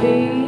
peace.